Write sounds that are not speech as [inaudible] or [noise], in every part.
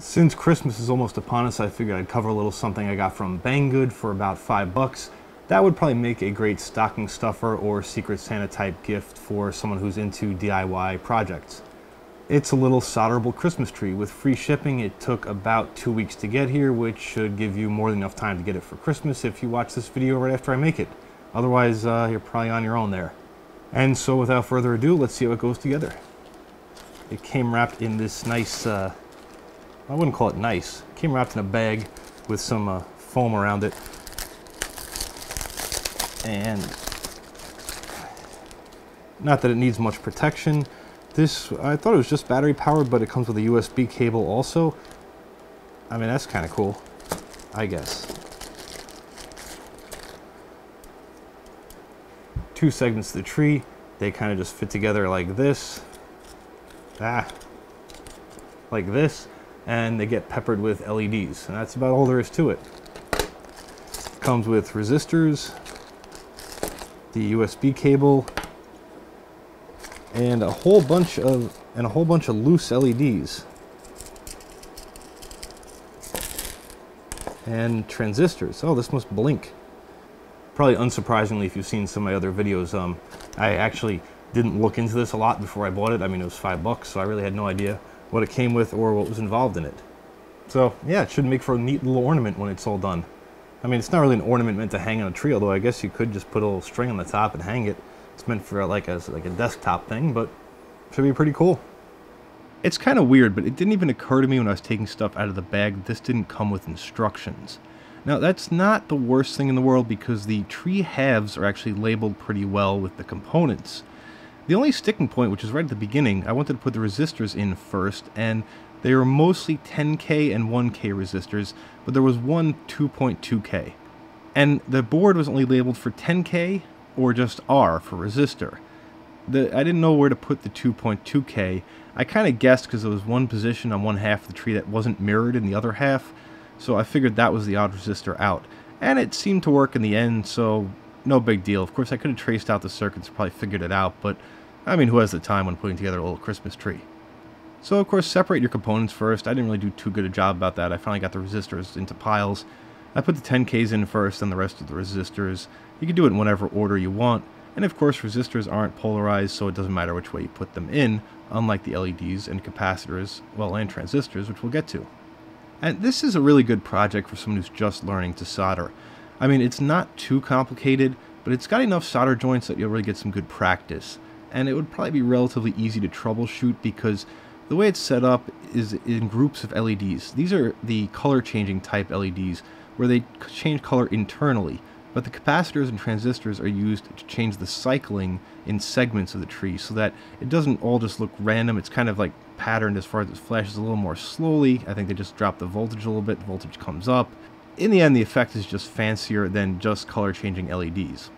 Since Christmas is almost upon us, I figured I'd cover a little something I got from Banggood for about five bucks. That would probably make a great stocking stuffer or Secret Santa type gift for someone who's into DIY projects. It's a little solderable Christmas tree. With free shipping, it took about two weeks to get here, which should give you more than enough time to get it for Christmas if you watch this video right after I make it. Otherwise, uh, you're probably on your own there. And so without further ado, let's see how it goes together. It came wrapped in this nice uh, I wouldn't call it nice. It came wrapped in a bag with some uh, foam around it. And not that it needs much protection. This, I thought it was just battery powered, but it comes with a USB cable also. I mean, that's kind of cool, I guess. Two segments of the tree. They kind of just fit together like this. Ah, like this and they get peppered with LEDs. And that's about all there is to it. comes with resistors, the USB cable, and a whole bunch of and a whole bunch of loose LEDs. And transistors. Oh, this must blink. Probably unsurprisingly, if you've seen some of my other videos, um, I actually didn't look into this a lot before I bought it. I mean, it was five bucks, so I really had no idea what it came with or what was involved in it. So yeah, it should make for a neat little ornament when it's all done. I mean, it's not really an ornament meant to hang on a tree, although I guess you could just put a little string on the top and hang it. It's meant for like a, like a desktop thing, but should be pretty cool. It's kind of weird, but it didn't even occur to me when I was taking stuff out of the bag this didn't come with instructions. Now, that's not the worst thing in the world because the tree halves are actually labeled pretty well with the components. The only sticking point, which is right at the beginning, I wanted to put the resistors in first, and they were mostly 10K and 1K resistors, but there was one 2.2K. And the board was only labeled for 10K or just R for resistor. The, I didn't know where to put the 2.2K. I kind of guessed because there was one position on one half of the tree that wasn't mirrored in the other half, so I figured that was the odd resistor out. And it seemed to work in the end, so no big deal. Of course, I could have traced out the circuits, probably figured it out, but I mean, who has the time when putting together a little Christmas tree? So of course, separate your components first. I didn't really do too good a job about that. I finally got the resistors into piles. I put the 10Ks in first, then the rest of the resistors. You can do it in whatever order you want. And of course, resistors aren't polarized, so it doesn't matter which way you put them in, unlike the LEDs and capacitors, well, and transistors, which we'll get to. And this is a really good project for someone who's just learning to solder. I mean, it's not too complicated, but it's got enough solder joints that you'll really get some good practice and it would probably be relatively easy to troubleshoot because the way it's set up is in groups of LEDs. These are the color changing type LEDs where they change color internally, but the capacitors and transistors are used to change the cycling in segments of the tree so that it doesn't all just look random. It's kind of like patterned as far as it flashes a little more slowly. I think they just drop the voltage a little bit, the voltage comes up. In the end, the effect is just fancier than just color changing LEDs.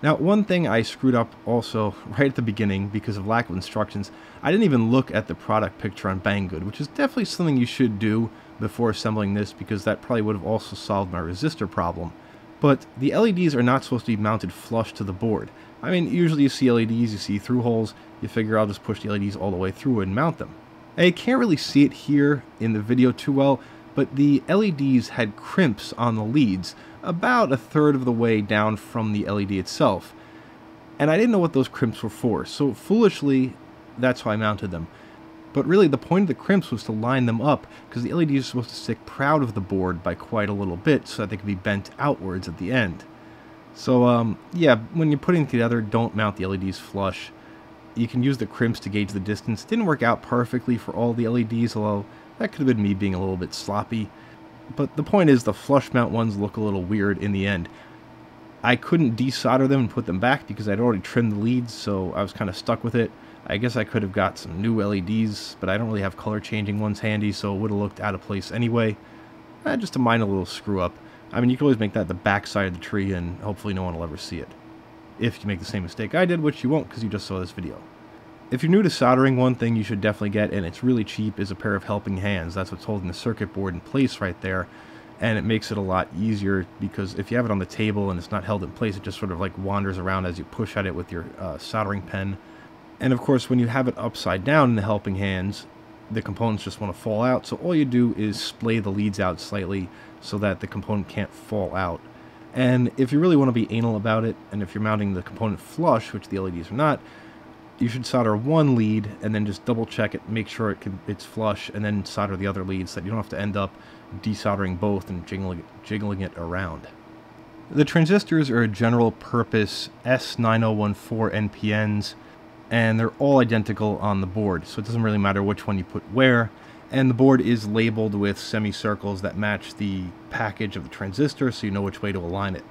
Now, one thing I screwed up also [laughs] right at the beginning because of lack of instructions, I didn't even look at the product picture on Banggood, which is definitely something you should do before assembling this because that probably would have also solved my resistor problem. But the LEDs are not supposed to be mounted flush to the board. I mean, usually you see LEDs, you see through holes, you figure I'll just push the LEDs all the way through and mount them. I can't really see it here in the video too well, but the LEDs had crimps on the leads, about a third of the way down from the LED itself. And I didn't know what those crimps were for, so foolishly, that's how I mounted them. But really, the point of the crimps was to line them up, because the LEDs are supposed to stick proud of the board by quite a little bit, so that they can be bent outwards at the end. So, um, yeah, when you're putting together, don't mount the LEDs flush. You can use the crimps to gauge the distance. Didn't work out perfectly for all the LEDs, although that could have been me being a little bit sloppy. But the point is, the flush mount ones look a little weird in the end. I couldn't desolder them and put them back because I'd already trimmed the leads, so I was kind of stuck with it. I guess I could have got some new LEDs, but I don't really have color changing ones handy, so it would have looked out of place anyway. Eh, just a minor little screw up. I mean, you can always make that the back side of the tree, and hopefully no one will ever see it. If you make the same mistake I did, which you won't because you just saw this video. If you're new to soldering, one thing you should definitely get, and it's really cheap, is a pair of helping hands. That's what's holding the circuit board in place right there. And it makes it a lot easier because if you have it on the table and it's not held in place, it just sort of like wanders around as you push at it with your uh, soldering pen. And of course, when you have it upside down in the helping hands, the components just want to fall out. So all you do is splay the leads out slightly so that the component can't fall out. And if you really want to be anal about it, and if you're mounting the component flush, which the LEDs are not, you should solder one lead and then just double check it, make sure it can, it's flush, and then solder the other leads so that you don't have to end up desoldering both and jiggling, jiggling it around. The transistors are general purpose S9014 NPNs, and they're all identical on the board, so it doesn't really matter which one you put where. And the board is labeled with semicircles that match the package of the transistor, so you know which way to align it.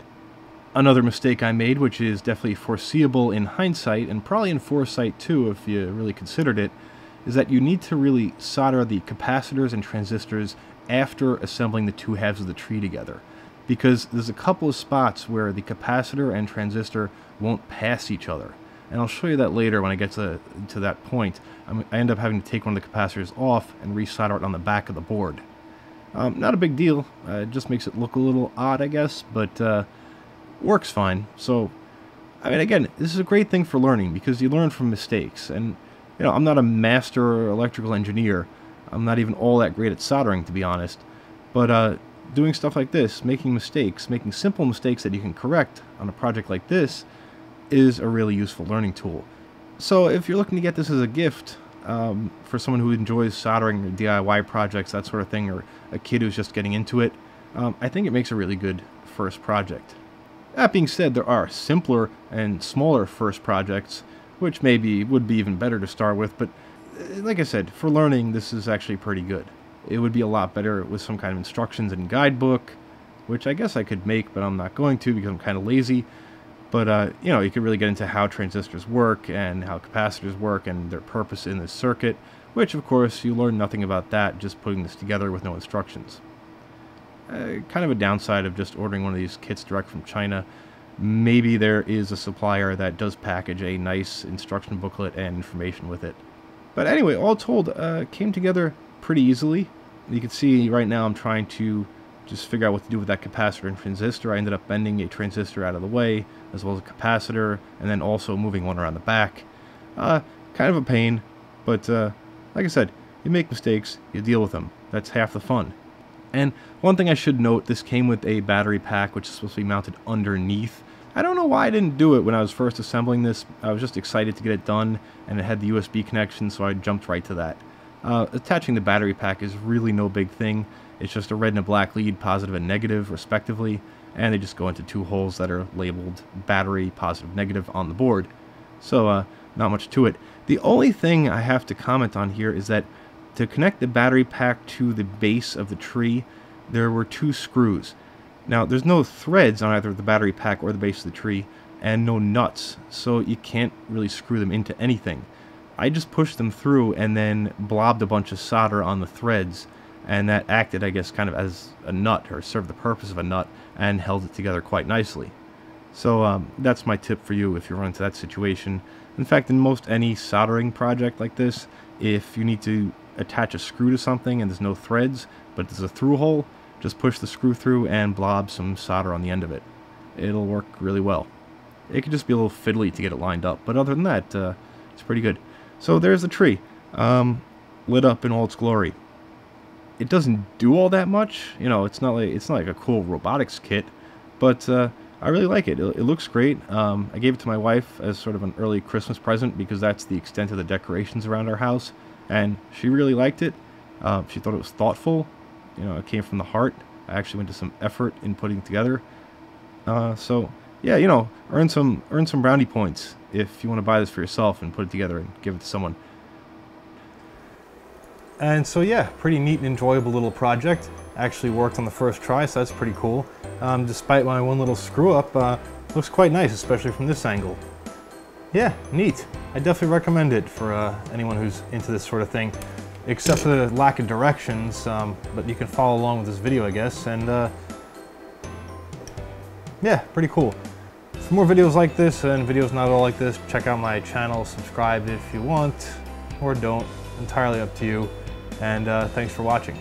Another mistake I made, which is definitely foreseeable in hindsight, and probably in foresight too if you really considered it, is that you need to really solder the capacitors and transistors after assembling the two halves of the tree together because there's a couple of spots where the capacitor and transistor won't pass each other. And I'll show you that later when I get to, to that point. I'm, i end up having to take one of the capacitors off and resolder it on the back of the board. Um, not a big deal. Uh, it just makes it look a little odd, I guess, but uh, works fine. So, I mean, again, this is a great thing for learning because you learn from mistakes. And, you know, I'm not a master electrical engineer. I'm not even all that great at soldering, to be honest. But uh, doing stuff like this, making mistakes, making simple mistakes that you can correct on a project like this, is a really useful learning tool. So if you're looking to get this as a gift um, for someone who enjoys soldering or DIY projects, that sort of thing, or a kid who's just getting into it, um, I think it makes a really good first project. That being said, there are simpler and smaller first projects, which maybe would be even better to start with, but uh, like I said, for learning, this is actually pretty good. It would be a lot better with some kind of instructions and guidebook, which I guess I could make, but I'm not going to because I'm kind of lazy. But, uh, you know, you could really get into how transistors work and how capacitors work and their purpose in this circuit, which, of course, you learn nothing about that just putting this together with no instructions. Uh, kind of a downside of just ordering one of these kits direct from China. Maybe there is a supplier that does package a nice instruction booklet and information with it. But anyway, all told, uh, came together pretty easily. You can see right now I'm trying to just figure out what to do with that capacitor and transistor. I ended up bending a transistor out of the way, as well as a capacitor, and then also moving one around the back. Uh, kind of a pain, but uh, like I said, you make mistakes, you deal with them. That's half the fun. And one thing I should note, this came with a battery pack, which is supposed to be mounted underneath. I don't know why I didn't do it when I was first assembling this. I was just excited to get it done, and it had the USB connection, so I jumped right to that. Uh, attaching the battery pack is really no big thing. It's just a red and a black lead, positive and negative, respectively, and they just go into two holes that are labeled battery, positive, negative on the board. So, uh, not much to it. The only thing I have to comment on here is that to connect the battery pack to the base of the tree, there were two screws. Now, there's no threads on either the battery pack or the base of the tree, and no nuts, so you can't really screw them into anything. I just pushed them through and then blobbed a bunch of solder on the threads and that acted, I guess, kind of as a nut or served the purpose of a nut and held it together quite nicely. So um, that's my tip for you if you run into that situation. In fact, in most any soldering project like this, if you need to attach a screw to something and there's no threads, but there's a through hole, just push the screw through and blob some solder on the end of it. It'll work really well. It could just be a little fiddly to get it lined up, but other than that, uh, it's pretty good. So there's the tree, um, lit up in all its glory. It doesn't do all that much, you know. It's not like it's not like a cool robotics kit, but uh, I really like it. It, it looks great. Um, I gave it to my wife as sort of an early Christmas present because that's the extent of the decorations around our house, and she really liked it. Uh, she thought it was thoughtful. You know, it came from the heart. I actually went to some effort in putting together. Uh, so yeah, you know, earn some earn some brownie points if you want to buy this for yourself and put it together and give it to someone. And so yeah, pretty neat and enjoyable little project. Actually worked on the first try, so that's pretty cool. Um, despite my one little screw up, uh, looks quite nice, especially from this angle. Yeah, neat. I definitely recommend it for uh, anyone who's into this sort of thing, except for the lack of directions, um, but you can follow along with this video, I guess, and uh, yeah, pretty cool. For more videos like this and videos not all like this, check out my channel, subscribe if you want, or don't, entirely up to you, and uh, thanks for watching.